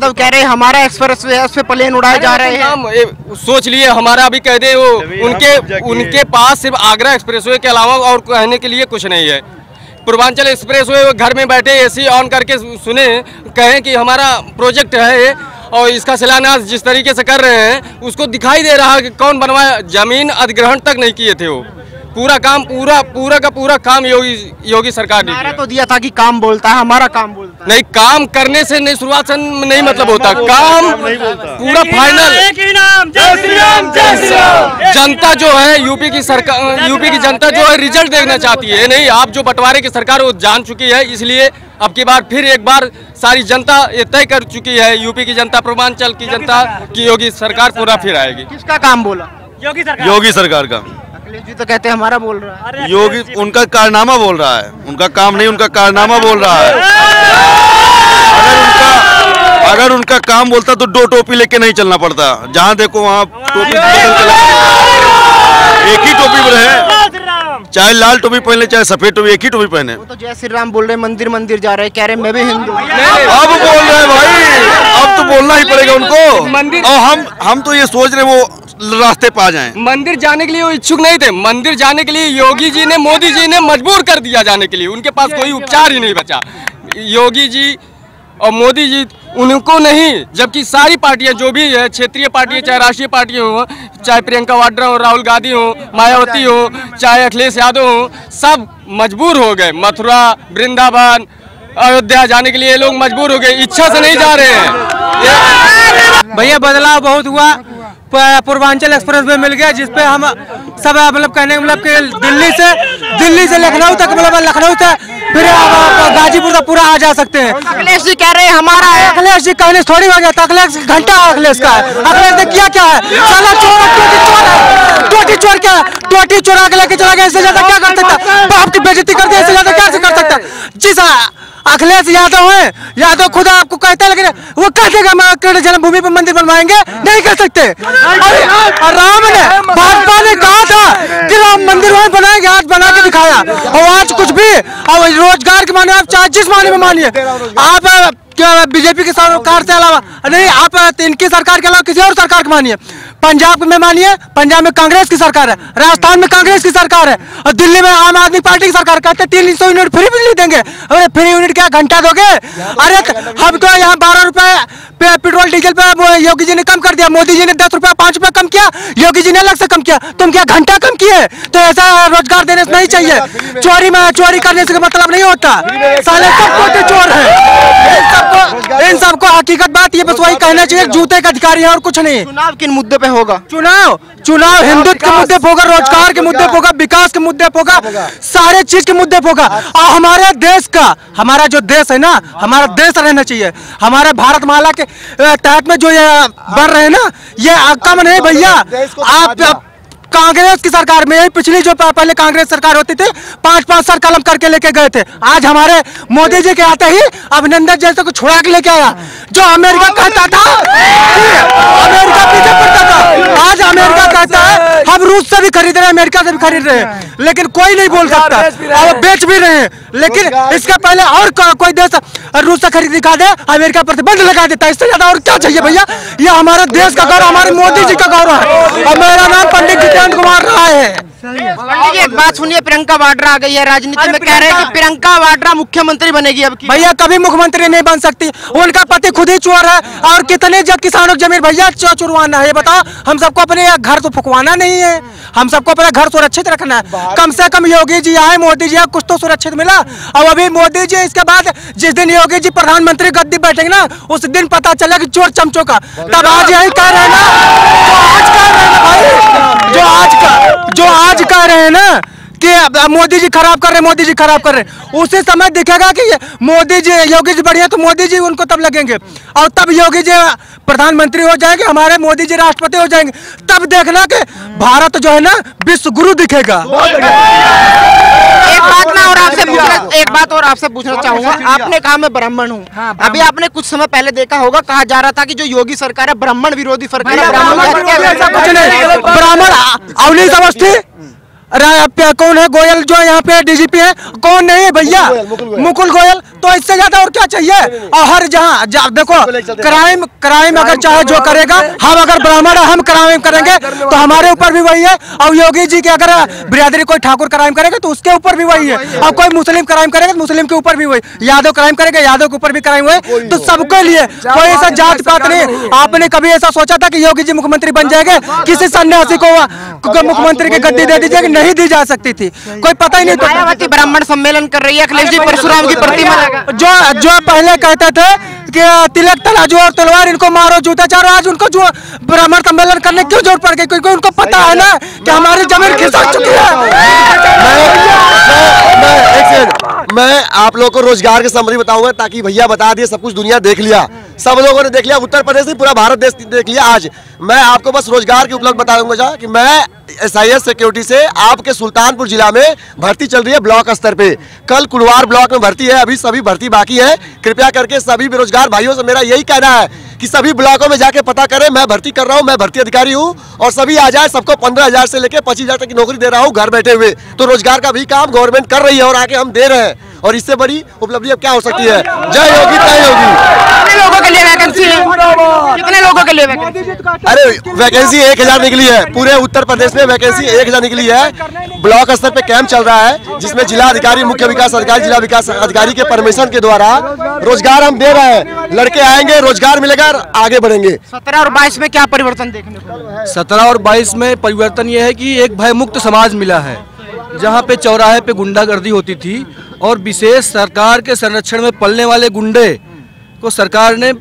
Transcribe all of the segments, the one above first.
यादव कह रहे हमारा एक्सप्रेस वे उस पे प्लेन उड़ाए जा रहे हैं। सोच लिए हमारा अभी कह दे वो उनके उनके पास सिर्फ़ आगरा एक्सप्रेसवे के अलावा और कहने के लिए कुछ नहीं है। पूर्वांचल एक्सप्रेस वे घर में बैठे एसी ऑन करके सुने कहें कि हमारा प्रोजेक्ट है और इसका शिलान्यास जिस तरीके से कर रहे हैं उसको दिखाई दे रहा है कि कौन बनवाया ज़मीन अधिग्रहण तक नहीं किए थे वो। पूरा काम पूरा पूरा का पूरा काम योगी योगी सरकार ने किया। तो दिया था कि काम बोलता है हमारा काम बोलता है। नहीं काम करने से नहीं शुरुआत से नहीं मतलब होता। काम पूरा फाइनल एक ही नाम जय श्री राम जय श्री राम। जनता जो है यूपी की सरकार यूपी की जनता जो है रिज़ल्ट देखना चाहती है। नहीं आप जो बंटवारे की सरकार वो जान चुकी है इसलिए अब की बार फिर एक बार सारी जनता ये तय कर चुकी है यूपी की जनता पूर्वांचल की जनता की योगी सरकार पूरा फिर आएगी। किसका काम बोला? योगी सरकार। योगी सरकार का। अखिलेश जी तो कहते हैं हमारा बोल रहा है। योगी उनका कारनामा बोल रहा है। उनका काम नहीं उनका कारनामा बोल रहा है। अगर उनका अगर उनका काम बोलता तो दो टोपी लेके नहीं चलना पड़ता। जहाँ देखो वहाँ टोपी। एक ही टोपी पर राम चाहे लाल टोपी पहने चाहे सफ़ेद टोपी एक ही टोपी पहने। वो तो जय श्री राम बोल रहे हैं मंदिर मंदिर जा रहे हैं। कह रहे मैं भी हिंदू अब बोल रहे हैं भाई अब तो बोलना ही पड़ेगा उनको। मंदिर- और हम हम तो ये सोच रहे वो रास्ते पा जाएँ। मंदिर जाने के लिए वो इच्छुक नहीं थे। मंदिर जाने के लिए योगी जी ने मोदी जी ने मजबूर कर दिया जाने के लिए। उनके पास कोई उपचार ही नहीं बचा। योगी जी और मोदी जी, उनको नहीं, जबकि सारी पार्टियाँ, जो भी है, क्षेत्रीय पार्टियाँ, चाहे राष्ट्रीय पार्टियाँ हो, चाहे प्रियंका वाड्रा हो, राहुल गांधी हो, मायावती हो, चाहे अखिलेश यादव हो, सब मजबूर हो गए। मथुरा, वृंदावन, अयोध्या जाने के लिए लोग मजबूर हो गए, इच्छा से नहीं जा रहे हैं। भैया, बदलाव बहुत हुआ पूर्वांचल एक्सप्रेस वे मिल गया, जिसपे हम सब मतलब कहने मतलब कि दिल्ली से दिल्ली से लखनऊ तक मतलब लखनऊ से फिर आप गाजीपुर तक पूरा आ जा सकते हैं। अखिलेश जी कह रहे हैं हमारा है। अखिलेश जी कहने थोड़ी हो गया था। अखिलेश घंटा अखिलेश का है। अखिलेश ने किया क्या है? साला चोर टोटी चोर है। टोटी चोर क्या है? टोटी चोरा के लेके चला गया इससे ज़्यादा क्या कर सकता बाप की बेइज्जती कर दिया इससे ज़्यादा क्या कर सकता जी सर अखिलेश यादव है। यादव खुद आपको कहता है लेकिन वो कह देगा कृष्ण जन्मभूमि पर मंदिर बनवाएँगे। नहीं कर सकते। और राम ने भाजपा ने कहा था कि राम मंदिर वहीं बनाएँगे आज बना के दिखाया। और आज कुछ भी और रोज़गार के मानिए आप चाहे जिस माने में मानिए। आप बीजेपी की सरकार के अलावा नहीं आप इनकी सरकार के अलावा किसी और सरकार के मानिए। पंजाब में मानिए पंजाब में कांग्रेस की सरकार है राजस्थान में कांग्रेस की सरकार है और दिल्ली में आम आदमी पार्टी की सरकार कहते हैं तीन सौ यूनिट फ्री बिजली देंगे। अरे फ्री यूनिट क्या घंटा दोगे? अरे त- हम तो यहाँ बारह रुपए पेट्रोल डीजल पे योगी जी ने कम कर दिया मोदी जी ने दस रुपया पाँच रुपया कम किया योगी जी ने अलग से कम किया। तुम क्या घंटा कम किए? तो ऐसा रोज़गार देने से नहीं चाहिए। चोरी में चोरी करने से मतलब नहीं होता। साले सब कोटे चोर है। इन सबको इन सबको हकीकत बात ये बस वही कहना चाहिए जूते का अधिकारी है और कुछ नहीं। चुनाव किन मुद्दे पे होगा। चुनाव चुनाव हिंदुत्व के मुद्दे पे होगा रोज़गार के मुद्दे पे होगा। विकास के मुद्दे पे होगा सारे चीज़ के मुद्दे पे होगा। और हमारे देश का हमारा जो देश है ना हमारा देश रहना चाहिए। हमारे भारत माला के तहत में जो ये बढ़ रहे हैं ना ये कम नहीं भैया। आप आप कांग्रेस की सरकार में पिछली जो पहले कांग्रेस सरकार होती थी, पाँच पाँच साल कलम करके लेके गए थे। आज हमारे मोदी जी के आते ही अभिनंदन जैसे को छुड़ा के लेके आया। जो अमेरिका कहता था अमेरिका पीछे पड़ता था। आज अमेरिका कहता है, हम रूस से भी खरीद रहे हैं अमेरिका से भी खरीद रहे हैं। लेकिन कोई नहीं बोल सकता। और बेच भी रहे हैं। लेकिन इसके पहले और कोई देश रूस से खरीद दिखा दे अमेरिका प्रतिबंध लगा देता है। इससे ज़्यादा और क्या चाहिए भैया? ये हमारे देश का गौरव हमारे मोदी जी का गौरव है। और मेरा नाम पंडित जितेंद्र कुमार राय है। एक बात सुनिए प्रियंका वाड्रा आ गई है राजनीति में कह रहे हैं कि प्रियंका वाड्रा मुख्यमंत्री बनेगी अब भैया कभी मुख्यमंत्री नहीं बन सकती। उनका पति खुद ही चोर है और कितने जग किसानों की ज़मीन भैया चुरवाना है ये बताओ। हम सबको अपने घर तो फुकवाना नहीं है। हम सबको अपना घर सुरक्षित रखना है। कम से कम योगी जी आए मोदी जी आए कुछ तो सुरक्षित मिला। और अभी मोदी जी इसके बाद जिस दिन योगी जी प्रधानमंत्री गद्दी बैठेंगे ना उस दिन पता चला कि चोर चमचों का। तब आज यही कह रहे ना जो आज कह रहे ना भाई जो आज का जो कह रहे हैं ना कि मोदी जी खराब कर रहे मोदी जी खराब कर रहे। हैं उसी समय दिखेगा कि मोदी जी योगी जी बढ़िया तो मोदी जी उनको तब लगेंगे। और तब योगी जी प्रधानमंत्री हो जाएँगे हमारे मोदी जी राष्ट्रपति हो जाएँगे। तब देखना कि भारत जो है ना विश्व गुरु दिखेगा एक बात मैं और आपसे पूछना एक बात और आपसे पूछना चाहूँगा। आपने कहा मैं ब्राह्मण हूँ। अभी आपने कुछ समय पहले देखा होगा कहा जा रहा था कि जो योगी सरकार है ब्राह्मण विरोधी सरकार है। ब्राह्मण की हत्या ऐसा कुछ नहीं ब्राह्मण अवनीश अवस्थी रा- पे- कौन है गोयल जो यहाँ पे डीजीपी है? कौन नहीं है भैया? मुकुल गोयल? तो इससे ज़्यादा और क्या चाहिए? और हर जहाँ देखो क्राइम क्राइम अगर चाहे जो करेगा हम अगर ब्राह्मण है हम क्राइम करेंगे तो हमारे ऊपर भी वही है। और योगी जी के अगर बिरादरी कोई ठाकुर क्राइम करेगा तो उसके ऊपर भी वही है और कोई मुस्लिम क्राइम करेगा तो मुस्लिम के ऊपर भी वही। यादव क्राइम करेगा यादव के ऊपर भी क्राइम हुए तो सबके लिए कोई ऐसा जात पात नहीं। आपने कभी ऐसा सोचा था कि योगी जी मुख्यमंत्री बन जाएँगे? किसी सन्यासी को मुख्यमंत्री की गद्दी दे दी जाएगी नहीं दी जा सकती थी। कोई पता ही नहीं था ब्राह्मण सम्मेलन कर रही है अखिलेश जी परशुराम की प्रतिमा जो जो पहले कहते थे कि तिलक तराजू और तलवार इनको मारो जूता चारो आज उनको जो ब्राह्मण सम्मेलन करने क्यों ज़रूरत पड़ गई क्योंकि उनको पता है ना कि हमारी ज़मीन खिसक चुकी है। मैं एक सेकंड मैं आप लोगों को रोज़गार के संबंधी बताऊँगा ताकि भैया बता दिए सब कुछ दुनिया देख लिया। सब लोगों ने देख लिया उत्तर प्रदेश पूरा भारत देश देख लिया आज। मैं आपको बस रोज़गार के उपलब्ध बता दूँगा कि मैं एस आई एस सिक्योरिटी से आपके सुल्तानपुर जिला में भर्ती चल रही है ब्लॉक स्तर पे। कल कुलवार ब्लॉक में भर्ती है, अभी सभी भर्ती बाकी है। कृपया करके सभी बेरोजगार भाइयों से मेरा यही कहना है कि सभी ब्लॉकों में जाके पता करें, मैं भर्ती कर रहा हूँ, मैं भर्ती अधिकारी हूँ और सभी आ जाए, सबको पंद्रह हज़ार से लेकर पच्चीस हज़ार तक की नौकरी दे रहा हूँ, घर बैठे हुए। तो रोज़गार का भी काम गवर्नमेंट कर रही है और आगे हम दे रहे हैं। और इससे बड़ी उपलब्धि अब क्या हो सकती है? जय योगी तय योगी। कितने लोगों के लिए वैकेंसी है? कितने लोगों के लिए वैकेंसी अरे वैकेंसी एक हज़ार निकली है। पूरे उत्तर प्रदेश में वैकेंसी एक हज़ार निकली है। ब्लॉक स्तर पे कैंप चल रहा है जिसमें जिला अधिकारी मुख्य विकास अधिकारी जिला विकास अधिकारी के परमिशन के द्वारा रोज़गार हम दे रहे हैं। लड़के आएँगे रोज़गार मिलेगा आगे बढ़ेंगे। सत्रह और बाईस में क्या परिवर्तन देखने को सत्रह और बाईस में परिवर्तन ये है कि एक भयमुक्त समाज मिला है। जहाँ पे चौराहे पे गुंडागर्दी होती थी और विशेष सरकार के संरक्षण में पलने वाले गुंडे को सरकार ने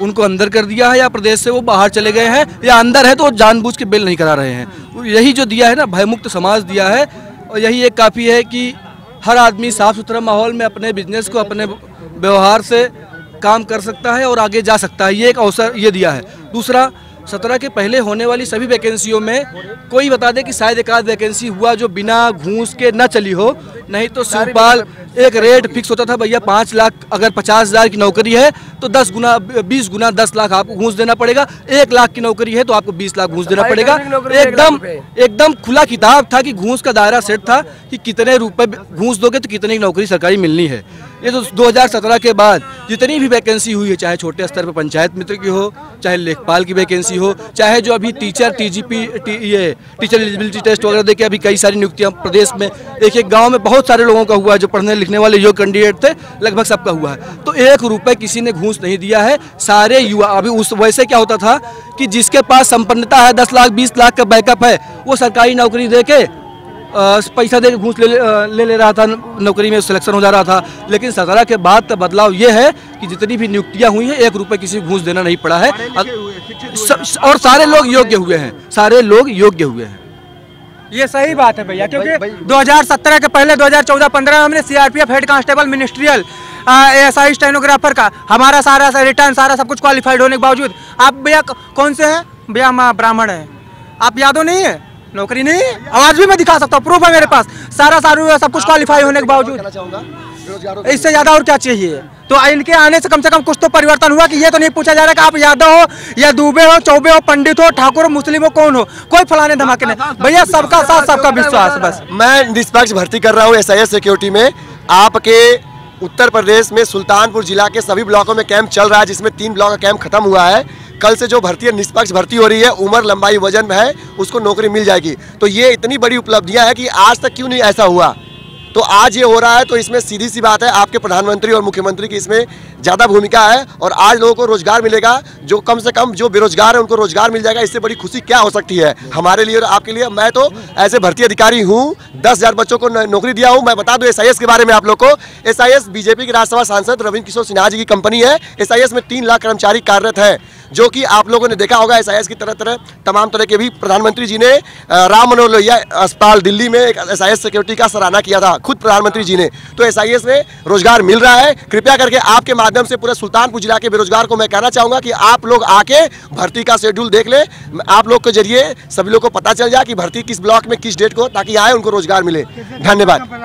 उनको अंदर कर दिया है या प्रदेश से वो बाहर चले गए हैं या अंदर है तो वो जानबूझ के बेल नहीं करा रहे हैं। यही जो दिया है ना, भयमुक्त समाज दिया है और यही एक काफ़ी है कि हर आदमी साफ़ सुथरा माहौल में अपने बिज़नेस को, अपने व्यवहार से काम कर सकता है और आगे जा सकता है। ये एक अवसर ये दिया है। दूसरा सत्रह के पहले होने वाली सभी वैकेंसियों में कोई बता दे कि शायद एक आध वैकेंसी हुआ जो बिना घूस के न चली हो। नहीं तो शिवपाल एक रेट फिक्स होता था भैया पाँच लाख अगर पचास हज़ार की नौकरी है तो दस गुना बीस गुना दस लाख आपको घूस देना पड़ेगा। एक लाख की नौकरी है तो आपको बीस लाख घूस देना पड़ेगा। एकदम एकदम खुला किताब था कि घूस का दायरा सेट था कि कितने रुपए घूस दोगे तो कितनी नौकरी सरकारी मिलनी है। ये तो 2017 के बाद जितनी भी वैकेंसी हुई है चाहे छोटे स्तर पर पंचायत मित्र की हो चाहे लेखपाल की वैकेंसी हो चाहे जो अभी टीचर टीजीपी टी, ये टीचर एलिजिबिलिटी टेस्ट वगैरह देके अभी कई सारी नियुक्तियाँ प्रदेश में एक एक गाँव में बहुत सारे लोगों का हुआ है जो पढ़ने लिखने वाले योग्य कैंडिडेट थे लगभग सबका हुआ है। तो एक रुपये किसी ने घूस नहीं दिया है सारे युवा अभी उस वैसे क्या होता था कि जिसके पास संपन्नता है दस लाख बीस लाख का बैकअप है वो सरकारी नौकरी दे के पैसा दे के घूस ले ले, ले रहा था नौकरी में सिलेक्शन हो जा रहा था। लेकिन सत्रह के बाद का बदलाव ये है कि जितनी भी नियुक्तियाँ हुई हैं एक रुपए किसी घूस देना नहीं पड़ा है। और सारे लोग योग्य हुए हैं। सारे लोग योग्य हुए हैं। ये सही बात है भैया क्योंकि 2017 के पहले 2014-15 में हमने CRPF head constable ministerial ASI stenographer का। हमारा सारा सा रिटर्न सारा सब कुछ क्वालिफाइड होने के बावजूद। आप भैया कौन से हैं? भैया हम ब्राह्मण हैं। आप यादव नहीं है? नौकरी नहीं? आवाज़ भी मैं दिखा सकता हूँ प्रूफ है मेरे पास। सारा सारा सब कुछ क्वालिफाई होने के बावजूद। इससे ज़्यादा और क्या चाहिए? तो इनके आने से कम से कम कुछ तो परिवर्तन हुआ कि ये तो नहीं पूछा जा रहा कि आप यादव हो या दुबे हो चौबे हो पंडित हो ठाकुर हो मुस्लिम हो कौन हो? कोई फलाने धमाके नहीं। भैया सबका साथ सबका विश्वास बस। मैं निष्पक्ष भर्ती कर रहा हूँ एस सिक्योरिटी में। आपके उत्तर प्रदेश में सुल्तानपुर जिला के सभी ब्लॉकों में कैंप चल रहा है, जिसमें तीन ब्लॉक का कैंप खत्म हुआ है। कल से जो भर्ती है, निष्पक्ष भर्ती हो रही है, उम्र, लंबाई, वज़न है, उसको नौकरी मिल जाएगी। तो ये इतनी बड़ी उपलब्धियाँ है कि आज तक क्यों नहीं ऐसा हुआ? तो आज ये हो रहा है तो इसमें सीधी सी बात है, आपके प्रधानमंत्री और मुख्यमंत्री की इसमें ज़्यादा भूमिका है और आज लोगों को रोज़गार मिलेगा, जो कम से कम जो बेरोजगार है, उनको रोज़गार मिल जाएगा, इससे बड़ी खुशी क्या हो सकती है हमारे लिए और आपके लिए। मैं तो ऐसे भर्ती अधिकारी हूँ, दस हज़ार बच्चों को नौकरी दिया हूँ, मैं बता दूँ एस के बारे में आप लोग को। एसआईएस बीजेपी के राज्यसभा सांसद रविंद्र किशोर सिन्हा जी की कंपनी है। एसआईएस में तीन लाख कर्मचारी कार्यरत है। जो कि आप लोगों ने देखा होगा एसआईएस की तरह तरह तमाम तरह के भी प्रधानमंत्री जी ने राम मनोहर लोहिया अस्पताल दिल्ली में एक एसआईएस सिक्योरिटी का सराहना किया था, खुद प्रधानमंत्री जी ने। तो एसआईएस में रोज़गार मिल रहा है। कृपया करके आपके माध्यम से पूरे सुल्तानपुर जिला के बेरोजगार को मैं कहना चाहूँगा कि आप लोग आके भर्ती का शेड्यूल देख ले। आप लोग के ज़रिए सभी लोग को पता चल जाए कि भर्ती किस ब्लॉक में किस डेट को, ताकि आए उनको रोज़गार मिले। धन्यवाद।